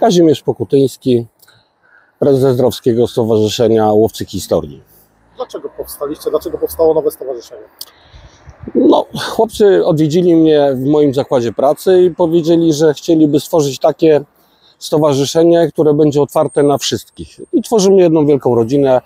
Kazimierz Pokutyński, prezes Drawskiego Stowarzyszenia Łowcy Historii. Dlaczego powstaliście? Dlaczego powstało nowe stowarzyszenie? No, chłopcy odwiedzili mnie w moim zakładzie pracy i powiedzieli, że chcieliby stworzyć takie stowarzyszenie, które będzie otwarte na wszystkich. I tworzymy jedną wielką rodzinę.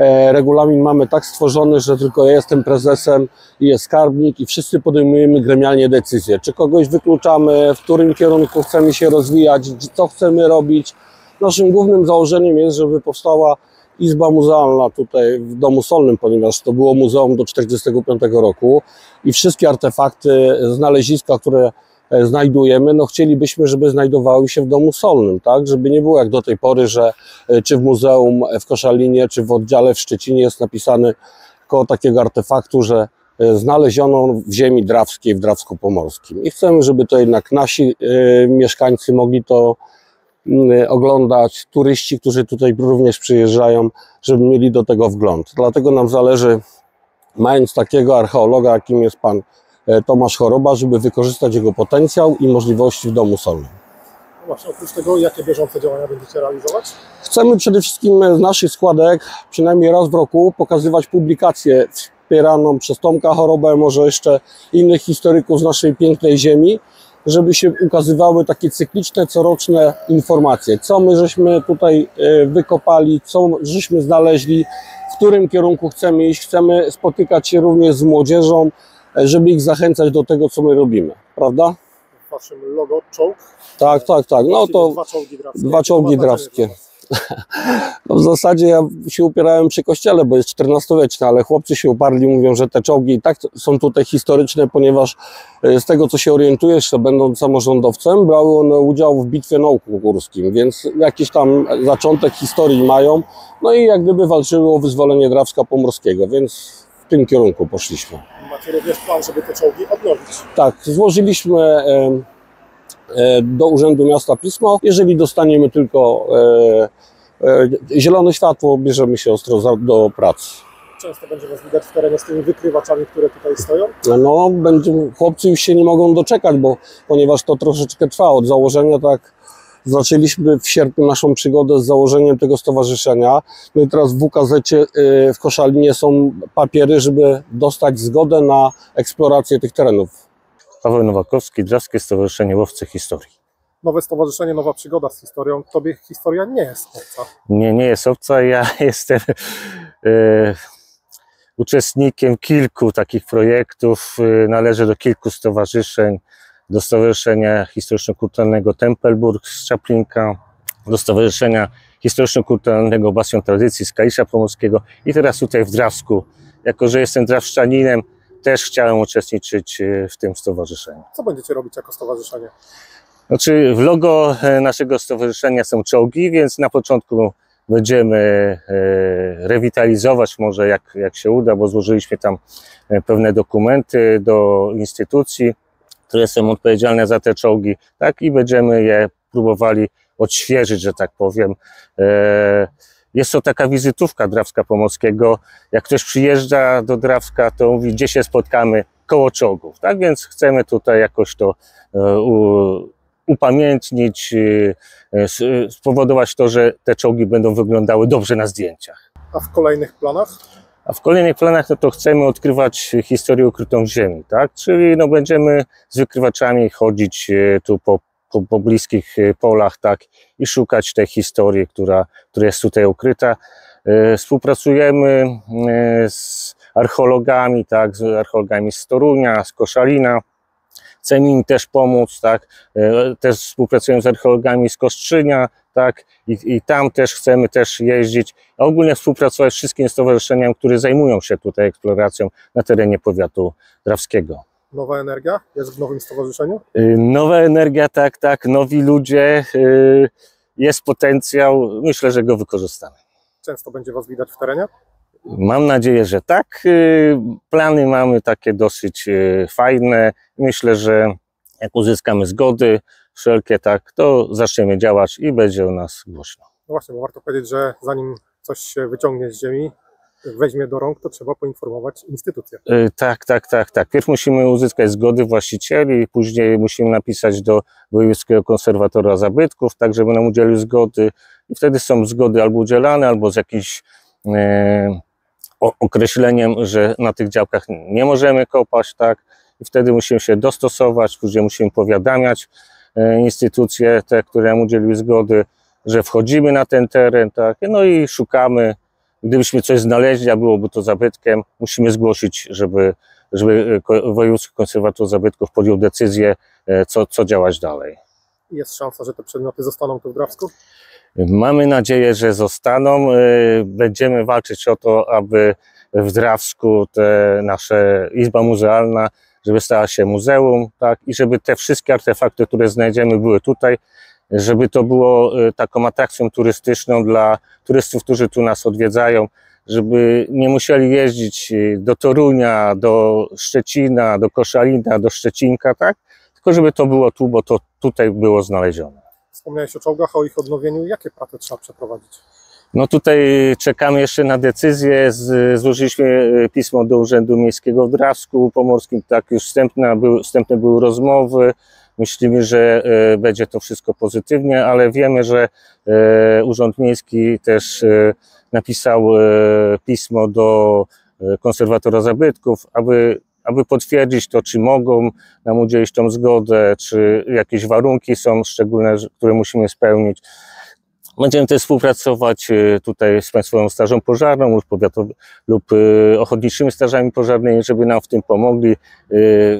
E, Regulamin mamy tak stworzony, że tylko ja jestem prezesem i jest skarbnik i wszyscy podejmujemy gremialnie decyzje. Czy kogoś wykluczamy, w którym kierunku chcemy się rozwijać, co chcemy robić. Naszym głównym założeniem jest, żeby powstała Izba Muzealna tutaj w Domu Solnym, ponieważ to było muzeum do 1945 roku i wszystkie artefakty, znaleziska, które znajdujemy, no chcielibyśmy, żeby znajdowały się w Domu Solnym, tak? Żeby nie było jak do tej pory, że e, czy w muzeum w Koszalinie, czy w oddziale w Szczecinie jest napisany koło takiego artefaktu, że e, znaleziono w ziemi drawskiej, w Drawsku-Pomorskim. I chcemy, żeby to jednak nasi e, mieszkańcy mogli to oglądać, turyści, którzy tutaj również przyjeżdżają, żeby mieli do tego wgląd. Dlatego nam zależy, mając takiego archeologa, jakim jest pan e, Tomasz Choroba, żeby wykorzystać jego potencjał i możliwości w Domu Solnym. No właśnie, oprócz tego, jakie bieżące działania będziecie realizować? Chcemy przede wszystkim z naszych składek przynajmniej raz w roku pokazywać publikację wspieraną przez Tomka Chorobę, może jeszcze innych historyków z naszej pięknej ziemi, żeby się ukazywały takie cykliczne, coroczne informacje. Co my żeśmy tutaj e, wykopali, co żeśmy znaleźli, w którym kierunku chcemy iść. Chcemy spotykać się również z młodzieżą, e, żeby ich zachęcać do tego, co my robimy. Prawda? W waszym logo czołg. Tak, tak, tak. No to dwa czołgi drawskie. dwa czołgi To was. No w zasadzie ja się upierałem przy kościele, bo jest XIV-wieczny, ale chłopcy się uparli, mówią, że te czołgi i tak są tutaj historyczne, ponieważ e, z tego co się orientuję, jeszcze będąc samorządowcem, brały one udział w bitwie na Górskim, więc jakiś tam zaczątek historii mają, no i jak gdyby walczyły o wyzwolenie Drawska Pomorskiego, więc w tym kierunku poszliśmy. Macie również plan, żeby te czołgi odnowić. Tak, złożyliśmy em, e, do Urzędu Miasta pismo. Jeżeli dostaniemy tylko e, e, zielone światło, bierzemy się ostro do pracy. Często będzie was widać w terenie z tymi wykrywaczami, które tutaj stoją. No, będzie, chłopcy już się nie mogą doczekać, bo ponieważ to troszeczkę trwa od założenia, tak zaczęliśmy w sierpniu naszą przygodę z założeniem tego stowarzyszenia. No i teraz w UKZ w Koszalinie są papiery, żeby dostać zgodę na eksplorację tych terenów. Paweł Nowakowski, Drawskie Stowarzyszenie Łowcy Historii. Nowe stowarzyszenie, nowa przygoda z historią. Tobie historia nie jest obca. Nie, nie jest obca, ja jestem e, uczestnikiem kilku takich projektów, e, należę do kilku stowarzyszeń, do Stowarzyszenia Historyczno-Kulturalnego Tempelburg z Czaplinka, do Stowarzyszenia Historyczno-Kulturalnego Bastion Tradycji z Kalisza Pomorskiego i teraz tutaj w Drawsku. Jako, że jestem drawszczaninem, też chciałem uczestniczyć e, w tym stowarzyszeniu. Co będziecie robić jako stowarzyszenie? Znaczy, w logo e, naszego stowarzyszenia są czołgi, więc na początku będziemy e, rewitalizować, może jak, jak się uda, bo złożyliśmy tam pewne dokumenty do instytucji, które są odpowiedzialne za te czołgi, tak, i będziemy je próbowali odświeżyć, że tak powiem. E, Jest to taka wizytówka Drawska Pomorskiego. Jak ktoś przyjeżdża do Drawska, to mówi, gdzie się spotkamy? Koło czołgów, tak? Więc chcemy tutaj jakoś to e, upamiętnić, e, spowodować to, że te czołgi będą wyglądały dobrze na zdjęciach. A w kolejnych planach? A w kolejnych planach no to chcemy odkrywać historię ukrytą w ziemi, tak? Czyli no będziemy z wykrywaczami chodzić e, tu po, po, po bliskich e, polach, tak? I szukać tej historii, która, która jest tutaj ukryta. E, Współpracujemy z archeologami, tak? Z archeologami z Torunia, z Koszalina. Chcemy im też pomóc, tak? Też współpracujemy z archeologami z Kostrzynia, tak? I, I tam też chcemy też jeździć, a ogólnie współpracować z wszystkimi stowarzyszeniami, które zajmują się tutaj eksploracją na terenie powiatu drawskiego. Nowa energia jest w nowym stowarzyszeniu? Y, Nowa energia, tak, tak, nowi ludzie, y, jest potencjał, myślę, że go wykorzystamy. Często będzie was widać w terenie? Mam nadzieję, że tak. Y, Plany mamy takie dosyć y, fajne. Myślę, że jak uzyskamy zgody wszelkie, tak, to zaczniemy działać i będzie u nas głośno. No właśnie, bo warto powiedzieć, że zanim coś się wyciągnie z ziemi, weźmie do rąk, to trzeba poinformować instytucję. Y, Tak, tak, tak, tak. Pierw musimy uzyskać zgody właścicieli, później musimy napisać do Wojewódzkiego Konserwatora Zabytków, tak żeby nam udzielił zgody. I wtedy są zgody albo udzielane, albo z jakimś o- określeniem, że na tych działkach nie możemy kopać, tak. I wtedy musimy się dostosować, później musimy powiadamiać instytucje, te, które udzieliły zgody, że wchodzimy na ten teren, tak. No i szukamy Gdybyśmy coś znaleźli, a byłoby to zabytkiem, musimy zgłosić, żeby, żeby e, Wojewódzki Konserwator Zabytków podjął decyzję, e, co, co działać dalej. Jest szansa, że te przedmioty zostaną tu w Drawsku? Mamy nadzieję, że zostaną. E, Będziemy walczyć o to, aby w Drawsku te nasze Izba Muzealna, żeby stała się muzeum, tak, i żeby te wszystkie artefakty, które znajdziemy, były tutaj, żeby to było e, taką atrakcją turystyczną dla turystów, którzy tu nas odwiedzają, żeby nie musieli jeździć e, do Torunia, do Szczecina, do Koszalina, do Szczecinka, tak, tylko żeby to było tu, bo to tutaj było znalezione. Wspomniałeś o czołgach, o ich odnowieniu. Jakie prace trzeba przeprowadzić? No tutaj czekamy jeszcze na decyzję. Złożyliśmy e, pismo do Urzędu Miejskiego w Drawsku Pomorskim. Tak, już wstępne, był, wstępne były rozmowy. Myślimy, że e, będzie to wszystko pozytywnie, ale wiemy, że e, Urząd Miejski też napisał pismo do konserwatora zabytków, aby, aby potwierdzić to, czy mogą nam udzielić tą zgodę, czy jakieś warunki są szczególne, które musimy spełnić. Będziemy też współpracować e, tutaj z Państwową Strażą Pożarną lub, powiatowy, lub e, ochotniczymi strażami pożarnymi, żeby nam w tym pomogli, e,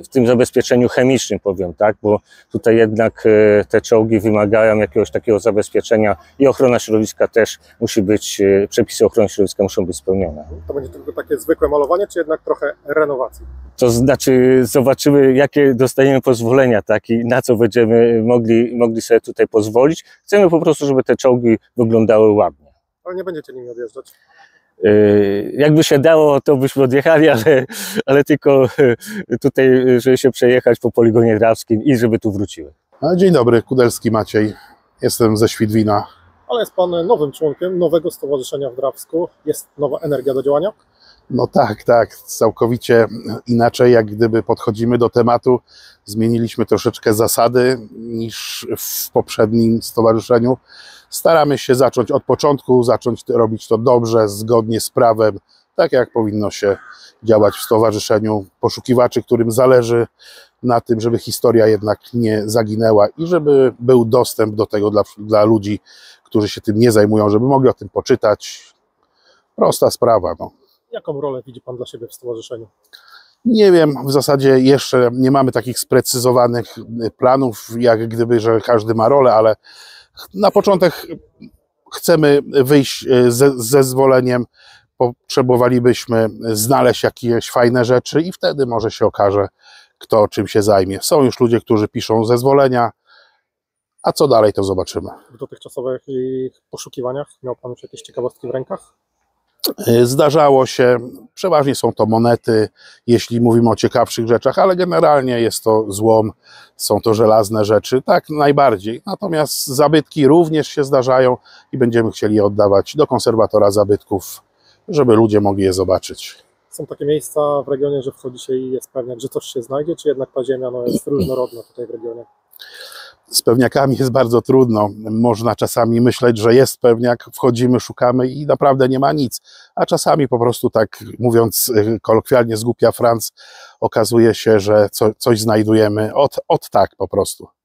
w tym zabezpieczeniu chemicznym powiem, tak, bo tutaj jednak te czołgi wymagają jakiegoś takiego zabezpieczenia i ochrona środowiska też musi być, przepisy ochrony środowiska muszą być spełnione. To będzie tylko takie zwykłe malowanie, czy jednak trochę renowacji? To znaczy zobaczymy, jakie dostaniemy pozwolenia, tak, i na co będziemy mogli, mogli sobie tutaj pozwolić. Chcemy po prostu, żeby te czołgi wyglądały ładnie. Ale nie będziecie nimi odjeżdżać. Yy, Jakby się dało, to byśmy odjechali, ale, ale tylko yy, tutaj, żeby się przejechać po poligonie drawskim i żeby tu wróciły. Dzień dobry, Kudelski Maciej. Jestem ze Świdwina. Ale jest Pan nowym członkiem nowego stowarzyszenia w Drawsku. Jest nowa energia do działania. No tak, tak, całkowicie inaczej, jak gdyby podchodzimy do tematu. Zmieniliśmy troszeczkę zasady niż w poprzednim stowarzyszeniu. Staramy się zacząć od początku, zacząć robić to dobrze, zgodnie z prawem, tak jak powinno się działać w stowarzyszeniu poszukiwaczy, którym zależy na tym, żeby historia jednak nie zaginęła i żeby był dostęp do tego dla, dla ludzi, którzy się tym nie zajmują, żeby mogli o tym poczytać. Prosta sprawa. No. Jaką rolę widzi Pan dla siebie w stowarzyszeniu? Nie wiem, w zasadzie jeszcze nie mamy takich sprecyzowanych y, planów, jak gdyby, że każdy ma rolę, ale na początek chcemy wyjść y, ze, z zezwoleniem, potrzebowalibyśmy znaleźć jakieś fajne rzeczy i wtedy może się okaże, kto czym się zajmie. Są już ludzie, którzy piszą zezwolenia, a co dalej to zobaczymy. W dotychczasowych poszukiwaniach miał Pan już jakieś ciekawostki w rękach? Y, Zdarzało się, przeważnie są to monety, jeśli mówimy o ciekawszych rzeczach, ale generalnie jest to złom, są to żelazne rzeczy, tak najbardziej. Natomiast zabytki również się zdarzają i będziemy chcieli je oddawać do konserwatora zabytków, żeby ludzie mogli je zobaczyć. Są takie miejsca w regionie, że wchodzi się i jest pewniak, że coś się znajdzie, czy jednak ta ziemia no, jest różnorodna tutaj w regionie? Z pewniakami jest bardzo trudno. Można czasami myśleć, że jest pewniak, wchodzimy, szukamy i naprawdę nie ma nic. A czasami po prostu tak mówiąc y, kolokwialnie z głupia Franc, okazuje się, że co, coś znajdujemy od, od tak po prostu.